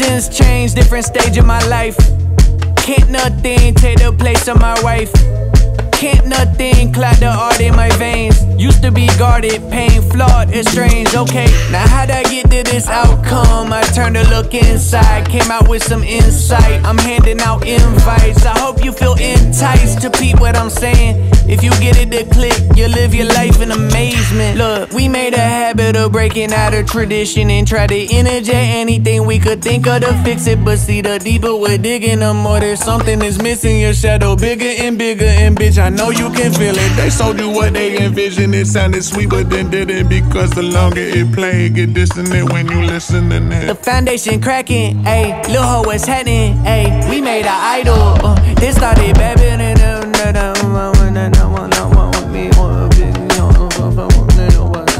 has changed, different stage of my life. Can't nothing take the place of my wife. Can't nothing clot the art in my veins. Used be guarded, pain, flawed, estranged. Okay, now how'd I get to this outcome? I turned to look inside, came out with some insight. I'm handing out invites. I hope you feel enticed to peep what I'm saying. If you get it to click, you live your life in amazement. Look, we made a habit of breaking out of tradition and try to interject anything we could think of to fix it. But see, the deeper we're digging, the more there's something is missing. Your shadow bigger and bigger, and bitch, I know you can feel it. They sold you what they envisioned. It sounded sweet, but then didn't because the longer it played, get dissonant when you listen to it. The foundation cracking, ayy. Lil' ho, what's happening, ayy? We made an idol. Uh, this started baby, and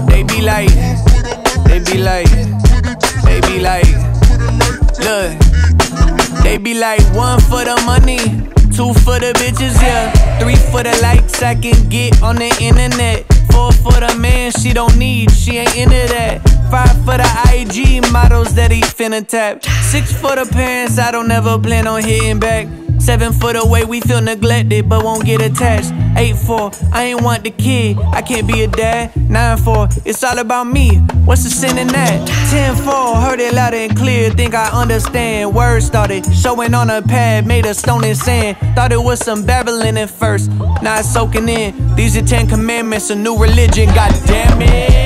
they be like, they be like, they be like, look, they be like one for the money. Two for the bitches, yeah. Three for the likes I can get on the internet. Four for the man she don't need, she ain't into that. Five for the IG models that he finna tap. Six for the parents I don't ever plan on hitting back. Seven for the way we feel neglected but won't get attached. Eight for I ain't want the kid, I can't be a dad. Nine for it's all about me. What's the sin in that? Ten for heard it loud and clear, think I understand. Words started showing on a pad, made of stone and sand. Thought it was some babbling at first, now it's soaking in. These are ten commandments, a new religion. God damn it.